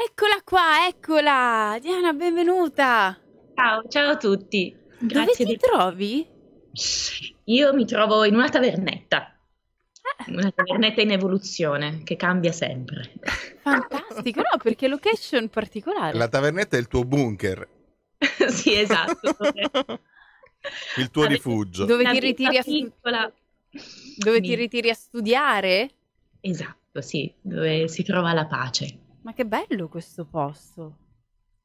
Eccola qua, eccola! Diana, benvenuta! Ciao, ciao a tutti. Dove ti del- trovi? Io mi trovo in una tavernetta, una tavernetta in evoluzione che cambia sempre. Fantastico, no, perché location particolare. La tavernetta è il tuo bunker, Sì, esatto. il tuo rifugio. Dove ti ritiri a. Dove ti Mi- ritiri a studiare? Esatto, sì, dove si trova la pace. Ma che bello questo posto.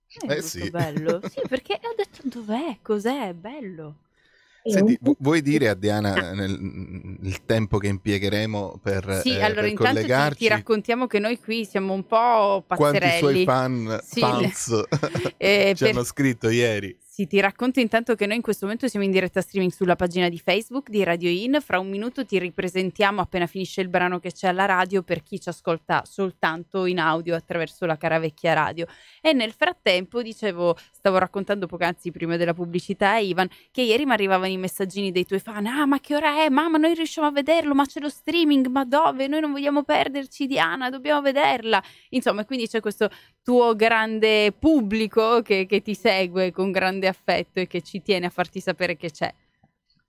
È Eh molto sì. bello. Sì, perché ho detto dov'è, cos'è, è bello. È Senti, vu- vuoi dire a Diana nel, il tempo che impiegheremo per, Sì, eh, allora per intanto ti, collegarci? ti raccontiamo che noi qui siamo un po' Quanti pazzerelli. suoi fan, Sì, fans Eh, ci per- hanno scritto ieri? Sì, ti racconto intanto che noi in questo momento siamo in diretta streaming sulla pagina di Facebook di Radio In. Fra un minuto ti ripresentiamo appena finisce il brano che c'è alla radio per chi ci ascolta soltanto in audio attraverso la cara vecchia radio. E nel frattempo, dicevo, stavo raccontando poc'anzi prima della pubblicità a Ivan che ieri mi arrivavano i messaggini dei tuoi fan. Ah, ma che ora è? Mamma, noi riusciamo a vederlo, ma c'è lo streaming, ma dove? Noi non vogliamo perderci Diana, dobbiamo vederla. Insomma, quindi c'è questo tuo grande pubblico che, che ti segue con grande affetto e che ci tiene a farti sapere che c'è.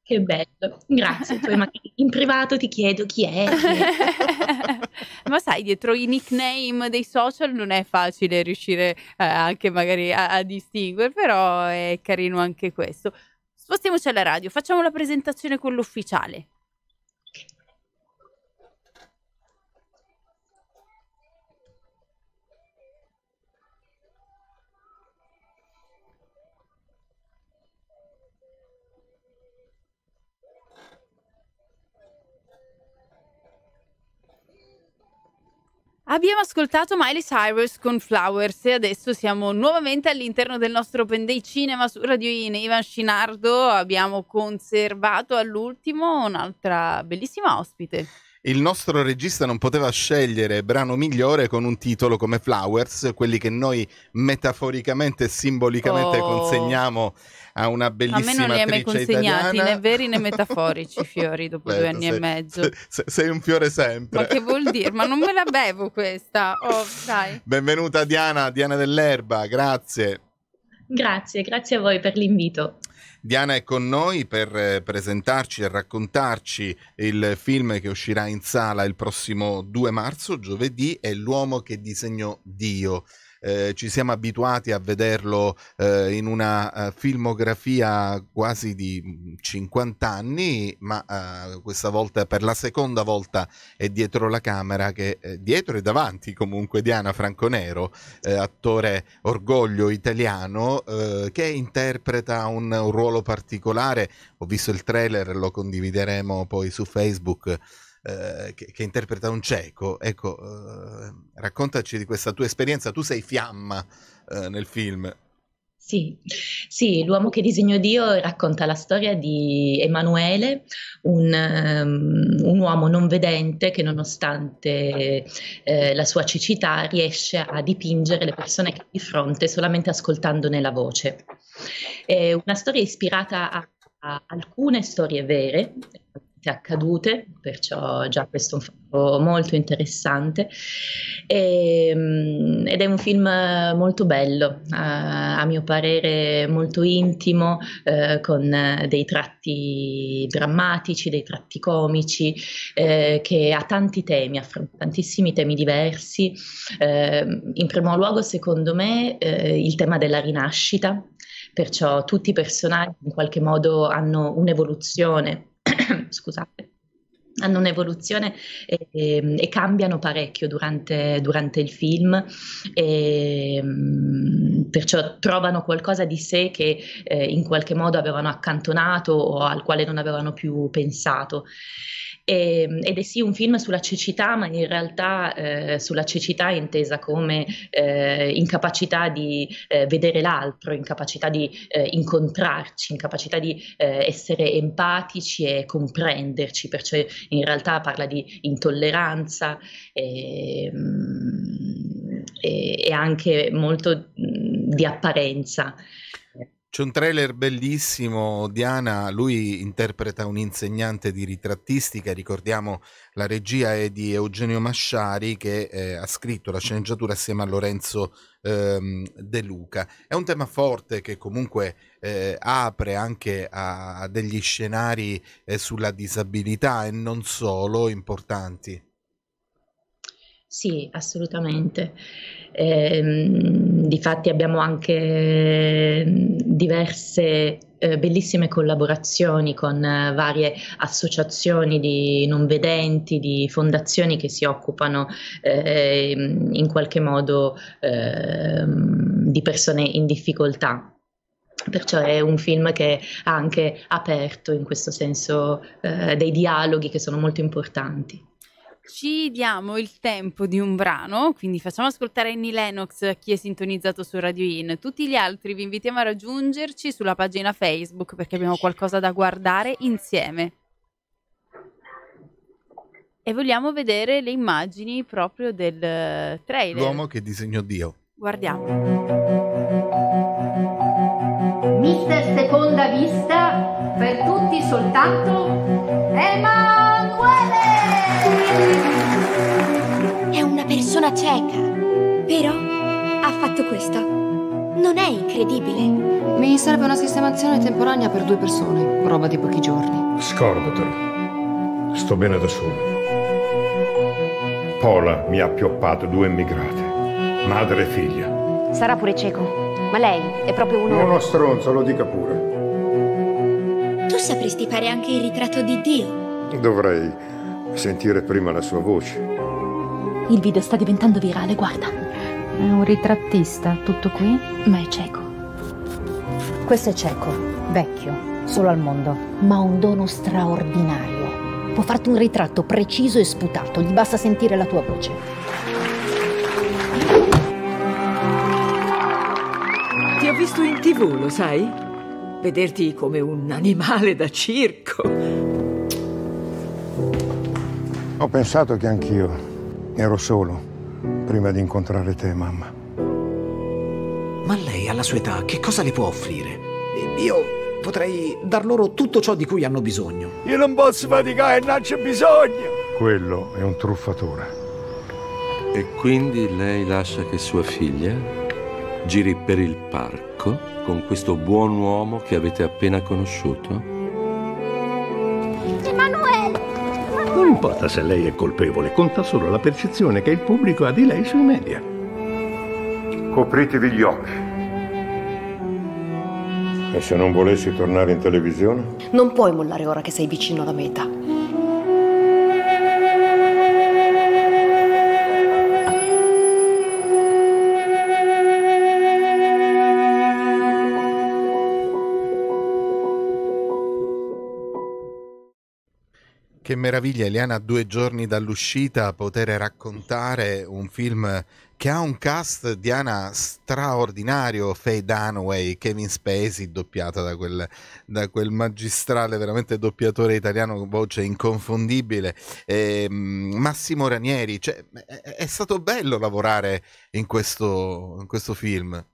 Che bello, grazie. Poi magari in privato ti chiedo chi è. chi è. Ma sai, dietro i nickname dei social non è facile riuscire eh, anche magari a, a distinguere, però è carino anche questo. Spostiamoci alla radio, facciamo la presentazione con l'ufficiale. Abbiamo ascoltato Miley Cyrus con Flowers e adesso siamo nuovamente all'interno del nostro Open Day Cinema su Radio In. Ivan Scinardo abbiamo conservato all'ultimo un'altra bellissima ospite. Il nostro regista non poteva scegliere brano migliore con un titolo come Flowers, quelli che noi metaforicamente e simbolicamente Oh. consegniamo a una A me bellissima non li hai mai attrice consegnati italiana. né veri né metaforici i fiori dopo Beh, due anni sei- e mezzo. se- sei un fiore sempre. Ma che vuol dire? Ma non me la bevo questa. Oh, dai. Benvenuta Diana, Diana dell'Erba, grazie. Grazie, grazie a voi per l'invito. Diana è con noi per eh, presentarci e raccontarci il film che uscirà in sala il prossimo 2 marzo, giovedì, è L'uomo che disegnò Dio. Eh, ci siamo abituati a vederlo eh, in una eh, filmografia quasi di mm, 50 anni, ma eh, questa volta per la seconda volta è dietro la camera, che dietro e davanti comunque Diana Franconero, attore orgoglio italiano, che interpreta un, un ruolo particolare. Ho visto il trailer, lo condivideremo poi su Facebook. Eh, che, che interpreta un cieco, ecco, eh, raccontaci di questa tua esperienza. Tu sei fiamma eh, nel film. Sì, sì, L'uomo che disegnò Dio racconta la storia di Emanuele, un, ehm, un uomo non vedente che nonostante eh, la sua cecità riesce a dipingere le persone che ha di fronte solamente ascoltandone la voce. È una storia ispirata a, a alcune storie vere, accadute, perciò già questo è un fatto molto interessante. E, mm, ed è un film molto bello, a, a mio parere molto intimo, eh, con eh, dei tratti drammatici, dei tratti comici, eh, che ha tanti temi, affronta tantissimi temi diversi. Eh, in primo luogo, secondo me, eh, il tema della rinascita, perciò tutti i personaggi in qualche modo hanno un'evoluzione scusate, hanno un'evoluzione e, e- e cambiano parecchio durante, durante il film, e, mm, perciò trovano qualcosa di sé che eh, in qualche modo avevano accantonato o al quale non avevano più pensato. E- ed è sì un film sulla cecità, ma in realtà eh, sulla cecità intesa come eh, incapacità di eh, vedere l'altro, incapacità di eh, incontrarci, incapacità di eh, essere empatici e comprenderci, perciò in realtà parla di intolleranza e, mm, e- e anche molto di apparenza. C'è un trailer bellissimo, Diana, lui interpreta un insegnante di ritrattistica, ricordiamo la regia è di Eugenio Masciari che eh, ha scritto la sceneggiatura assieme a Lorenzo ehm, De Luca. È un tema forte che comunque eh, apre anche a, a degli scenari eh, sulla disabilità e non solo importanti. Sì, assolutamente. Eh, difatti abbiamo anche diverse eh, bellissime collaborazioni con eh, varie associazioni di non vedenti, di fondazioni che si occupano eh, in qualche modo ehm, di persone in difficoltà. Perciò è un film che ha anche aperto in questo senso eh, dei dialoghi che sono molto importanti. Ci diamo il tempo di un brano, quindi facciamo ascoltare Annie Lennox a chi è sintonizzato su Radio In. Tutti gli altri vi invitiamo a raggiungerci sulla pagina Facebook perché abbiamo qualcosa da guardare insieme. E vogliamo vedere le immagini proprio del trailer. L'uomo che disegnò Dio. Guardiamo. Mister Seconda Vista, per tutti soltanto Emanuele! È una persona cieca, però ha fatto questo. Non è incredibile. Mi serve una sistemazione temporanea per due persone, roba di pochi giorni. Scordatelo. Sto bene da solo. Paula mi ha pioppato due immigrate, madre e figlia. Sarà pure cieco, ma lei è proprio uno... Uno stronzo, lo dica pure. Tu sapresti fare anche il ritratto di Dio. Dovrei sentire prima la sua voce. Il video sta diventando virale, guarda. È un ritrattista, tutto qui? Ma è cieco. Questo è cieco, vecchio, solo al mondo, ma ha un dono straordinario. Può farti un ritratto preciso e sputato, gli basta sentire la tua voce. Ti ho visto in tv, lo sai? Vederti come un animale da circo. Ho pensato che anch'io ero solo prima di incontrare te, mamma. Ma lei, alla sua età, che cosa le può offrire? Io potrei dar loro tutto ciò di cui hanno bisogno. Io non posso faticare, non c'è bisogno. Quello è un truffatore. E quindi lei lascia che sua figlia giri per il parco con questo buon uomo che avete appena conosciuto? Importa se lei è colpevole, conta solo la percezione che il pubblico ha di lei sui media. Copritevi gli occhi. E se non volessi tornare in televisione? Non puoi mollare ora che sei vicino alla meta. Che meraviglia, Eliana, due giorni dall'uscita poter raccontare un film che ha un cast, Diana, straordinario, Faye Dunaway, Kevin Spacey, doppiata da quel, da quel magistrale, veramente doppiatore italiano, voce inconfondibile, e, Massimo Ranieri, cioè, è, è, stato bello lavorare in questo, in questo film.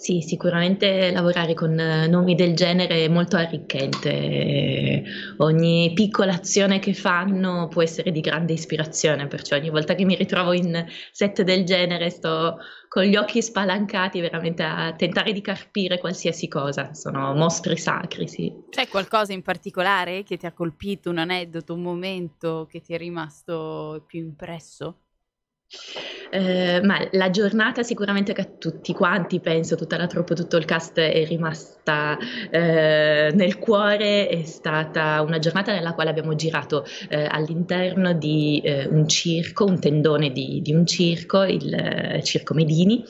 Sì, sicuramente lavorare con nomi del genere è molto arricchente. Ogni piccola azione che fanno può essere di grande ispirazione, perciò ogni volta che mi ritrovo in set del genere sto con gli occhi spalancati veramente a tentare di carpire qualsiasi cosa. Sono mostri sacri, sì. C'è qualcosa in particolare che ti ha colpito, un aneddoto, un momento che ti è rimasto più impresso? Eh, ma la giornata sicuramente che a tutti quanti, penso, tutta la troppo, tutto il cast è rimasta eh, nel cuore, è stata una giornata nella quale abbiamo girato eh, all'interno di eh, un circo, un tendone di, di un circo, il eh, Circo Medini,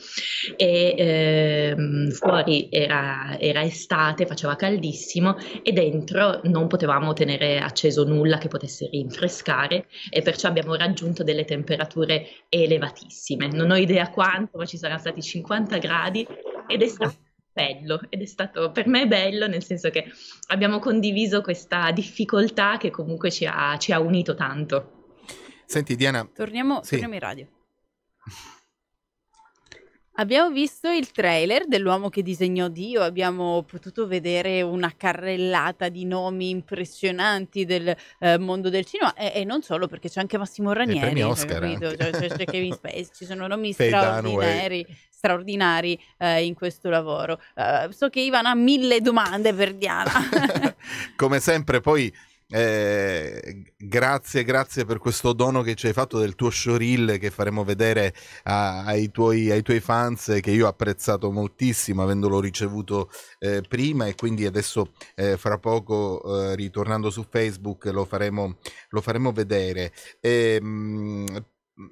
e ehm, fuori era, era estate, faceva caldissimo e dentro non potevamo tenere acceso nulla che potesse rinfrescare e perciò abbiamo raggiunto delle temperature elevatissime. Non ho idea quanto, ma ci saranno stati 50 gradi ed è stato bello ed è stato per me bello nel senso che abbiamo condiviso questa difficoltà che comunque ci ha, ci ha unito tanto. Senti Diana, torniamo, sì. torniamo in radio. Abbiamo visto il trailer dell'uomo che disegnò Dio, abbiamo potuto vedere una carrellata di nomi impressionanti del eh, mondo del cinema e, e non solo perché c'è anche Massimo Ranieri, Oscar capito? Cioè, c'è, c'è Kevin Spacey, ci sono nomi straordinari, straordinari eh, in questo lavoro. Eh, so che Ivan ha mille domande per Diana. Come sempre, poi eh, grazie, grazie per questo dono che ci hai fatto del tuo showreel che faremo vedere a, ai, tuoi, ai, tuoi, fans che io ho apprezzato moltissimo avendolo ricevuto eh, prima e quindi adesso eh, fra poco eh, ritornando su Facebook lo faremo, lo faremo vedere. E, ehm, mh,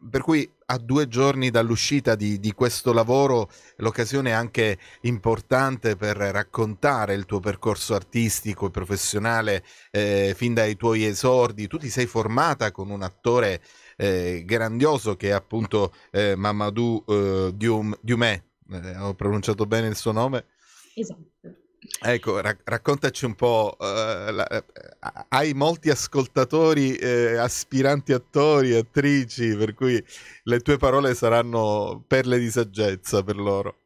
per cui a due giorni dall'uscita di, di, questo lavoro l'occasione è anche importante per raccontare il tuo percorso artistico e professionale eh, fin dai tuoi esordi. Tu ti sei formata con un attore eh, grandioso che è appunto eh, Mamadou eh, Diumé, eh, ho pronunciato bene il suo nome? Esatto. Ecco, ra- raccontaci un po', uh, la, uh, hai molti ascoltatori, uh, aspiranti attori, attrici, per cui le tue parole saranno perle di saggezza per loro.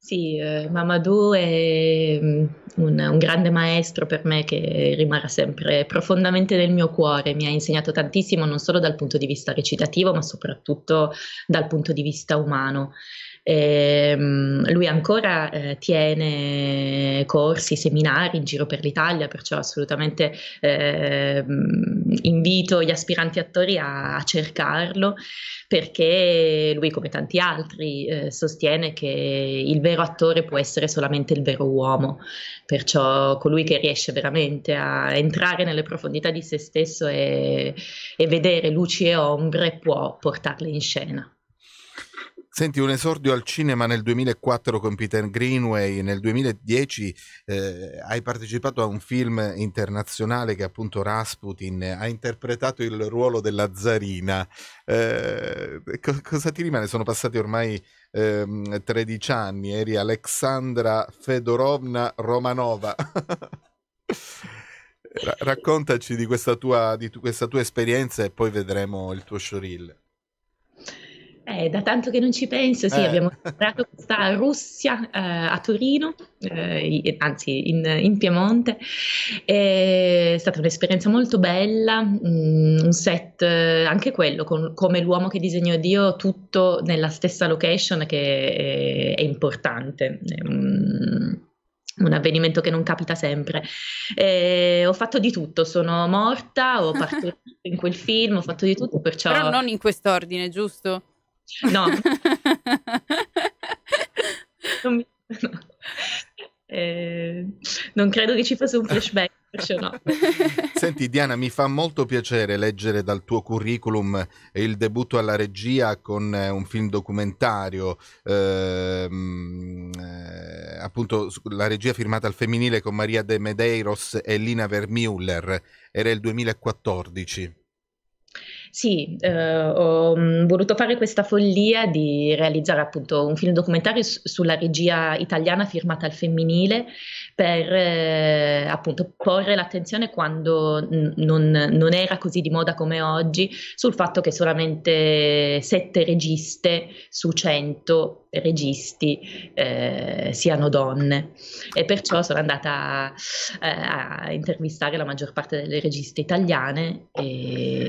Sì, eh, Mamadou è mm, un, un, grande maestro per me che rimarrà sempre profondamente nel mio cuore, mi ha insegnato tantissimo non solo dal punto di vista recitativo ma soprattutto dal punto di vista umano. Eh, lui ancora eh, tiene corsi, seminari in giro per l'Italia, perciò assolutamente eh, invito gli aspiranti attori a, a, cercarlo perché lui come tanti altri eh, sostiene che il vero attore può essere solamente il vero uomo, perciò colui che riesce veramente a entrare nelle profondità di se stesso e, e vedere luci e ombre può portarle in scena. Senti, un esordio al cinema nel 2004 con Peter Greenway, nel 2010 eh, hai partecipato a un film internazionale che appunto Rasputin ha interpretato il ruolo della zarina. Eh, co- cosa ti rimane? Sono passati ormai eh, 13 anni, eri Alexandra Fedorovna Romanova. Ra- raccontaci di questa, tua, di tu- questa tua esperienza e poi vedremo il tuo showreel. Eh, da tanto che non ci penso, sì, eh. abbiamo lavorato questa Russia eh, a Torino, eh, anzi in, in, Piemonte, è stata un'esperienza molto bella, mh, mm, un set eh, anche quello, con, come l'uomo che disegnò Dio, tutto nella stessa location che è, è importante. È un, un avvenimento che non capita sempre. Eh, ho fatto di tutto, sono morta, ho partorito in quel film, ho fatto di tutto, perciò... Però non in quest'ordine, giusto? No. non, mi... no. Eh, non credo che ci fosse un flashback, no. Senti Diana, mi fa molto piacere leggere dal tuo curriculum il debutto alla regia con eh, un film documentario, ehm, eh, appunto la regia firmata al femminile con Maria De Medeiros e Lina Vermüller, era il 2014. Sì, eh, ho mm, voluto fare questa follia di realizzare appunto un film documentario su- sulla regia italiana firmata al femminile per eh, appunto porre l'attenzione quando n- non, non, era così di moda come oggi sul fatto che solamente sette registe su cento registi eh, siano donne. E perciò sono andata eh, a intervistare la maggior parte delle registe italiane e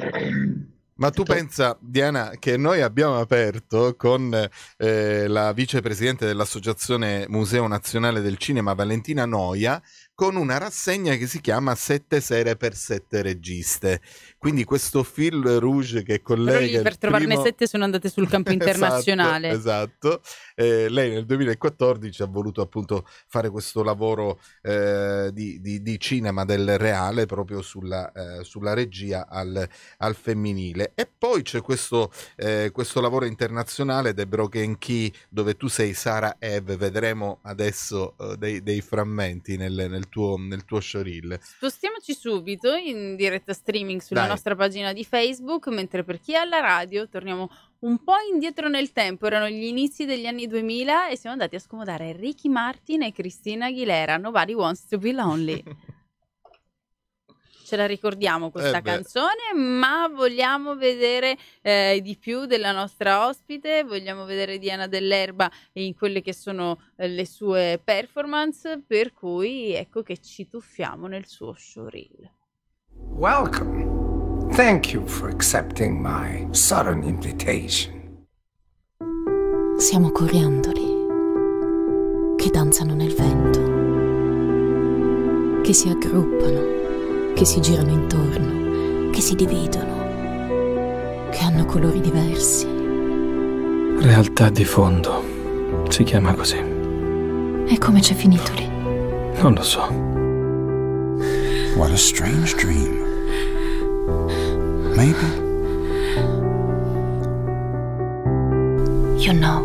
ma tu pensa, Diana, che noi abbiamo aperto con eh, la vicepresidente dell'Associazione Museo Nazionale del Cinema, Valentina Noia, con una rassegna che si chiama Sette sere per sette registe. Quindi questo fil rouge che collega... per trovarne primo... sette sono andate sul campo esatto, internazionale. esatto, esatto. Eh, lei nel 2014 ha voluto appunto fare questo lavoro eh, di, di, di, cinema del reale proprio sulla, eh, sulla regia al, al, femminile. E poi c'è questo, eh, questo lavoro internazionale, The Broken Key, dove tu sei Sara Eve. Vedremo adesso eh, dei, dei, frammenti nel, nel tuo, nel tuo showreel. Spostiamoci subito in diretta streaming sulla Dai. nostra pagina di Facebook, mentre per chi è alla radio torniamo un po' indietro nel tempo, erano gli inizi degli anni 2000 e siamo andati a scomodare Ricky Martin e Cristina Aguilera, Nobody Wants to Be Lonely. ce la ricordiamo questa Eh canzone, ma vogliamo vedere eh, di più della nostra ospite, vogliamo vedere Diana Dell'Erba in quelle che sono eh, le sue performance, per cui ecco che ci tuffiamo nel suo showreel. Welcome. Thank you for accepting my sudden invitation. Siamo coriandoli che danzano nel vento, che si aggruppano, che si girano intorno, che si dividono, che hanno colori diversi. Realtà di fondo. Si chiama così. E come c'è finito lì? Non lo so. What a strange dream. Maybe. You know,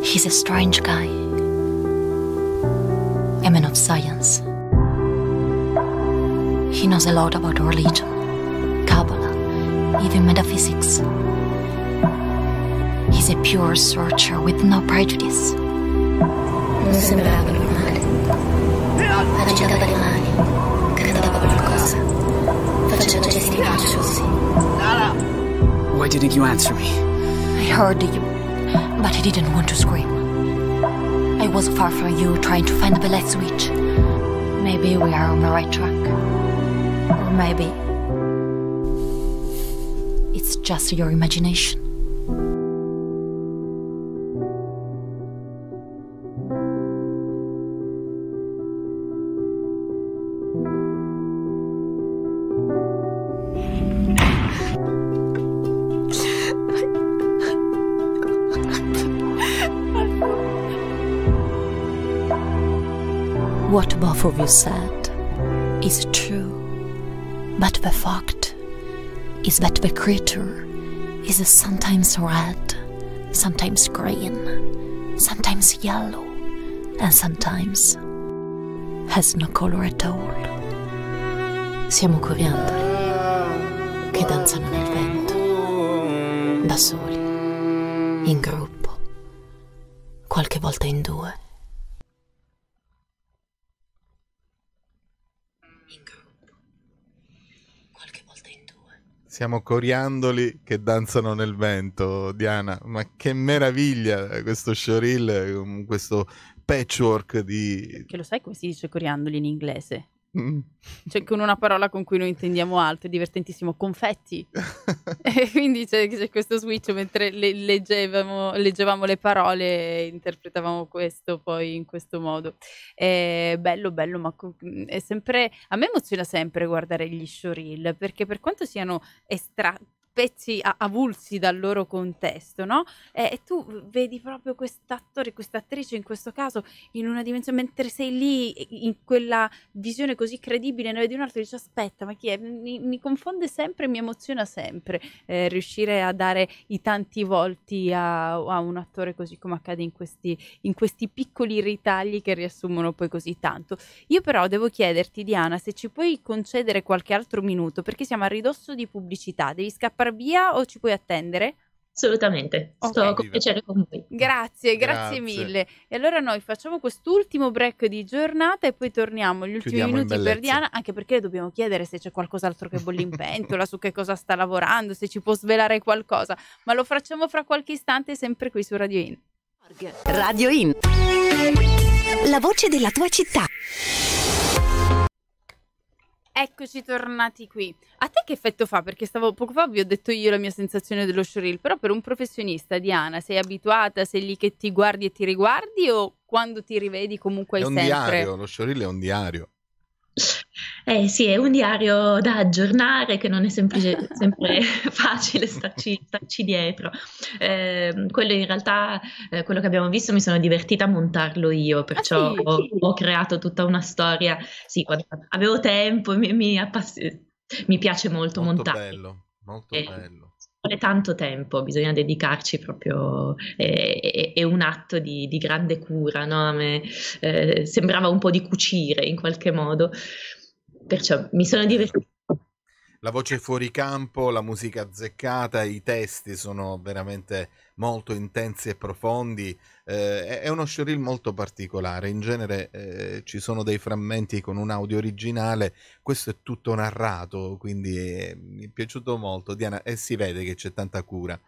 he's a strange guy. A man of science. He knows a lot about religion, Kabbalah, even metaphysics. He's a pure searcher with no prejudice. Non sembrava normale. Agitava le mani, cantava qualcosa, faceva gesti maciosi. Why didn't you answer me? I heard you, but I didn't want to scream. I was far from you trying to find the ballet switch. Maybe we are on the right track. Or maybe it's just your imagination. What you said but the fact is that the creature is sometimes red, sometimes green, sometimes yellow, and sometimes has no color at all. Siamo coriandoli che danzano nel vento, da soli, in gruppo, qualche volta in due. Siamo coriandoli che danzano nel vento, Diana. Ma che meraviglia questo showreel, con questo patchwork di... Che lo sai come si dice coriandoli in inglese? Mm. Cioè con una parola con cui noi intendiamo altro, è divertentissimo, confetti. e quindi c'è, c'è questo switch mentre le- leggevamo, leggevamo le parole e interpretavamo questo poi in questo modo. È bello, bello, ma è sempre... A me emoziona sempre guardare gli showreel perché per quanto siano estra pezzi avulsi dal loro contesto, no? E, e tu vedi proprio quest'attore, questa attrice in questo caso in una dimensione, mentre sei lì in quella visione così credibile, ne vedi un altro e dici aspetta, ma chi è? Mi, mi confonde sempre, mi emoziona sempre eh, riuscire a dare i tanti volti a, a un attore così come accade in questi, in questi piccoli ritagli che riassumono poi così tanto. Io però devo chiederti, Diana, se ci puoi concedere qualche altro minuto, perché siamo a ridosso di pubblicità, devi scappare via o ci puoi attendere? Assolutamente, sto Ok. con piacere con voi. Grazie, grazie, Grazie. mille. E allora noi facciamo quest'ultimo break di giornata e poi torniamo gli ultimi Chiudiamo in minuti per. Diana, anche perché le dobbiamo chiedere se c'è qualcos'altro che bolle in pentola, su che cosa sta lavorando, se ci può svelare qualcosa, ma lo facciamo fra qualche istante sempre qui su Radio In. Radio In. La voce della tua città. Eccoci tornati qui. A te che effetto fa? Perché stavo poco fa vi ho detto io la mia sensazione dello showreel, però per un professionista, Diana, sei abituata, sei lì che ti guardi e ti riguardi o quando ti rivedi comunque È hai un sempre... diario, lo showreel è un diario. Eh sì, è un diario da aggiornare che non è semplice- sempre facile starci, starci dietro. Eh, quello in realtà, eh, quello che abbiamo visto, mi sono divertita a montarlo io, perciò sì? ho, ho creato tutta una storia. Sì, quando avevo tempo, mi, mi, appass- mi piace molto, Molto montare. bello, molto Eh, bello. Vuole tanto tempo, bisogna dedicarci proprio, è, è- è un atto di, di grande cura, no? Me, eh, sembrava un po' di cucire in qualche modo, perciò mi sono divertita. La voce fuori campo, la musica azzeccata, i testi sono veramente molto intensi e profondi. Eh, è uno showreel molto particolare. In genere eh, ci sono dei frammenti con un audio originale, questo è tutto narrato, quindi eh, mi è piaciuto molto. Diana, e si vede che c'è tanta cura.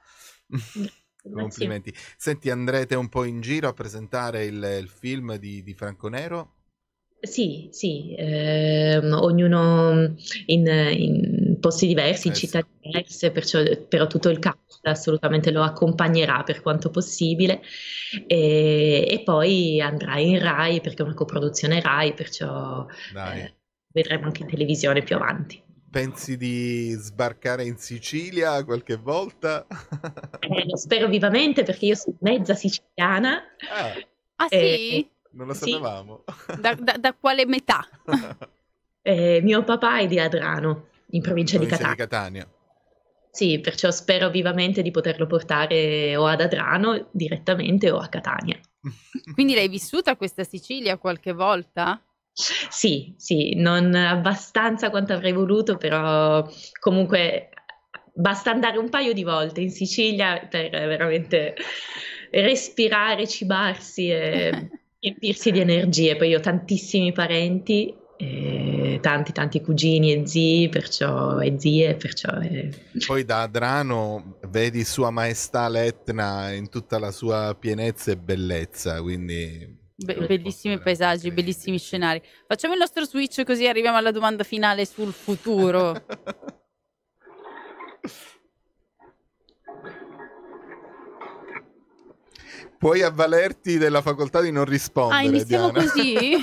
Complimenti. Senti, andrete un po' in giro a presentare il, il film di, di Franco Nero? Sì, sì, ehm, ognuno in, in posti diversi, in Eh città diverse, perciò, però tutto il cast assolutamente lo accompagnerà per quanto possibile e, e poi andrà in Rai perché è una coproduzione Rai, perciò Dai. eh, vedremo anche in televisione più avanti. Pensi di sbarcare in Sicilia qualche volta? Eh, lo spero vivamente perché io sono mezza siciliana. Ah Eh, sì? Non lo Sì. sapevamo. Da, da- da quale metà? Eh, mio papà è di Adrano, in provincia di Provincia Catania. Catania. Sì, perciò spero vivamente di poterlo portare o ad Adrano direttamente o a Catania. Quindi l'hai vissuta questa Sicilia qualche volta? Sì, sì, non abbastanza quanto avrei voluto, però comunque basta andare un paio di volte in Sicilia per veramente respirare, cibarsi e riempirsi di energie. Poi io ho tantissimi parenti, eh, tanti tanti cugini e zii, perciò e zie, perciò eh, Poi da Adrano vedi Sua Maestà l'Etna in tutta la sua pienezza e bellezza, quindi Be- bellissimi paesaggi, bellissimi scenari. Facciamo il nostro switch così arriviamo alla domanda finale sul futuro. puoi avvalerti della facoltà di non rispondere. Ah, iniziamo Diana. così?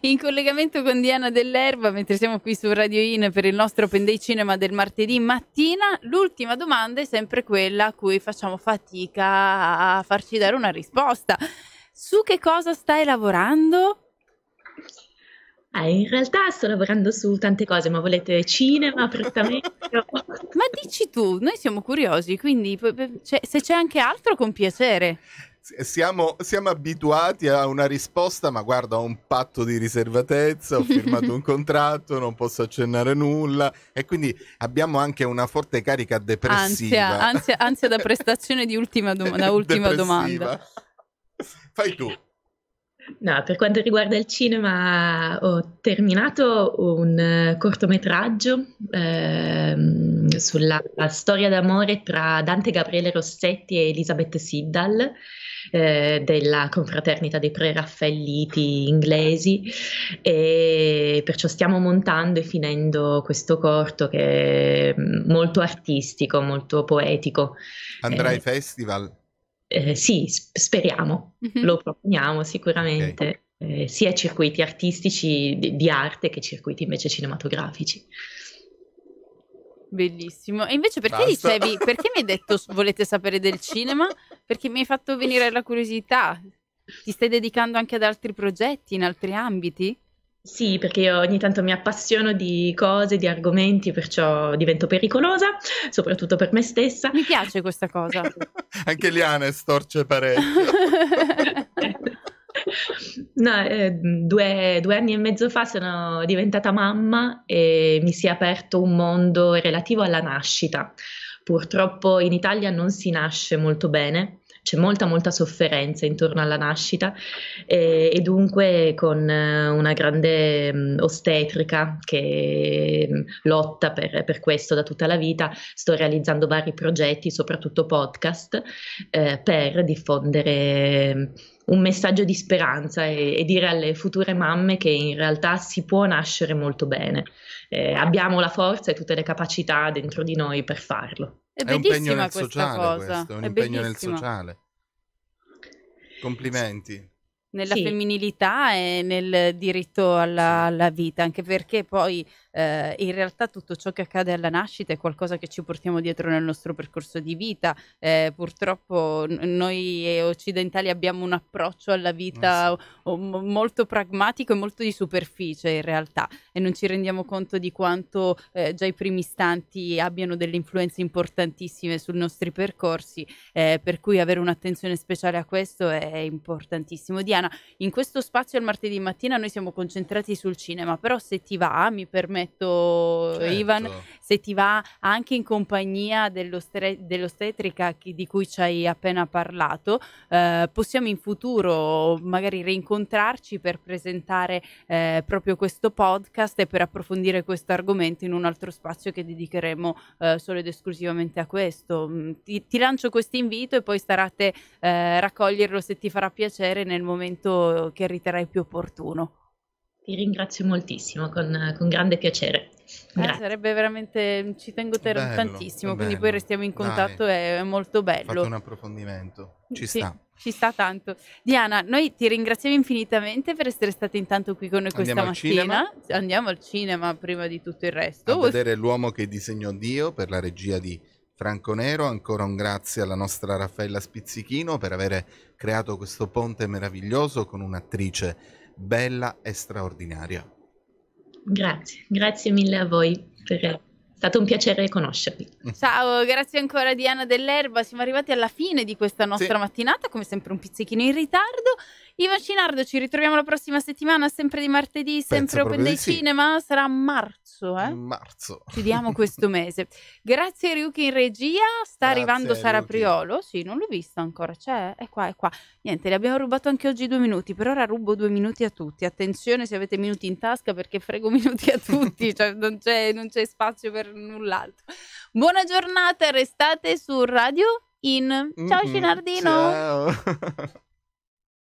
In collegamento con Diana Dell'Erba, mentre siamo qui su Radio In per il nostro Open Day Cinema del martedì mattina, l'ultima domanda è sempre quella a cui facciamo fatica a farci dare una risposta. Su che cosa stai lavorando? Ah, in realtà sto lavorando su tante cose, ma volete cinema prettamente? Ma dici tu, noi siamo curiosi, quindi c'è- se c'è anche altro con piacere. Siamo, siamo abituati a una risposta, ma guarda, ho un patto di riservatezza, ho firmato un contratto, non posso accennare nulla e quindi abbiamo anche una forte carica depressiva. Ansia, ansia, ansia da prestazione di ultima, dom- da ultima domanda. Fai tu. No, per quanto riguarda il cinema, ho terminato un eh, cortometraggio ehm, sulla la storia d'amore tra Dante Gabriele Rossetti e Elisabeth Siddal. eh, della confraternita dei preraffaelliti inglesi e perciò stiamo montando e finendo questo corto che è molto artistico, molto poetico. Andrai Eh, ai festival? Eh, sì, sp- speriamo, Mhm. lo proponiamo sicuramente, eh, sia circuiti artistici di, di arte che circuiti invece cinematografici. Bellissimo. E invece perché Basta. dicevi, perché mi hai detto volete sapere del cinema? Perché mi hai fatto venire la curiosità. Ti stai dedicando anche ad altri progetti in altri ambiti? Sì, perché io ogni tanto mi appassiono di cose, di argomenti, perciò divento pericolosa, soprattutto per me stessa. Mi piace questa cosa. Anche Liane storce parecchio. No, eh, due, due anni e mezzo fa sono diventata mamma e mi si è aperto un mondo relativo alla nascita. Purtroppo in Italia non si nasce molto bene, c'è molta molta sofferenza intorno alla nascita e, e dunque con eh, una grande mm, ostetrica che mm, lotta per, per questo da tutta la vita, sto realizzando vari progetti, soprattutto podcast, eh, per diffondere mm, un messaggio di speranza e, e dire alle future mamme che in realtà si può nascere molto bene. Eh, abbiamo la forza e tutte le capacità dentro di noi per farlo. È È un impegno nel sociale cosa. questo, è un è impegno nel sociale. Complimenti. Nella Sì. femminilità e nel diritto alla, alla vita, anche perché poi eh, in realtà tutto ciò che accade alla nascita è qualcosa che ci portiamo dietro nel nostro percorso di vita. Eh, purtroppo n- noi occidentali abbiamo un approccio alla vita o- mo- molto pragmatico e molto di superficie in realtà e non ci rendiamo conto di quanto eh, già i primi istanti abbiano delle influenze importantissime sui nostri percorsi, eh, per cui avere un'attenzione speciale a questo è importantissimo. Diana, Diana, in questo spazio il martedì mattina noi siamo concentrati sul cinema, però se ti va, mi permetto Certo. Ivan, se ti va anche in compagnia dell'ostre- dell'ostetrica di cui ci hai appena parlato, eh, possiamo in futuro magari rincontrarci per presentare eh, proprio questo podcast e per approfondire questo argomento in un altro spazio che dedicheremo eh, solo ed esclusivamente a questo. Mm, Ti, ti lancio questo invito e poi starate eh, raccoglierlo se ti farà piacere nel momento che riterrai più opportuno. Ti ringrazio moltissimo, con, con grande piacere. Eh, sarebbe veramente, ci tengo ter- Bello, tantissimo, quindi bello. poi restiamo in contatto, Dai. è, è molto bello. Fatto un approfondimento. Ci Sì, sta. Ci sta tanto. Diana, noi ti ringraziamo infinitamente per essere stata intanto qui con noi questa Andiamo al mattina. Andiamo al cinema prima di tutto il resto. A vedere l'uomo che disegnò Dio per la regia di Franco Nero. Ancora un grazie alla nostra Raffaella Spizzichino per avere creato questo ponte meraviglioso con un'attrice bella e straordinaria. Grazie, grazie mille a voi. per- È stato un piacere conoscervi. Ciao, grazie ancora Diana dell'Erba. Siamo arrivati alla fine di questa nostra mattinata, come sempre un pizzichino in ritardo. Ivan Cinardo, ci ritroviamo la prossima settimana, sempre di martedì, sempre Open Day sì. Cinema. Sarà marzo, eh? Marzo. Chiudiamo questo mese. Grazie Ryuki in regia, sta Grazie, arrivando Sara Ryuki. Priolo. Sì, non l'ho vista ancora, c'è, è qua, è qua. Niente, le abbiamo rubato anche oggi due minuti, per ora rubo due minuti a tutti. Attenzione se avete minuti in tasca perché frego minuti a tutti, cioè non c'è, non c'è spazio per null'altro. Buona giornata, restate su Radio In. Ciao Mm-mm, Cinardino! Ciao.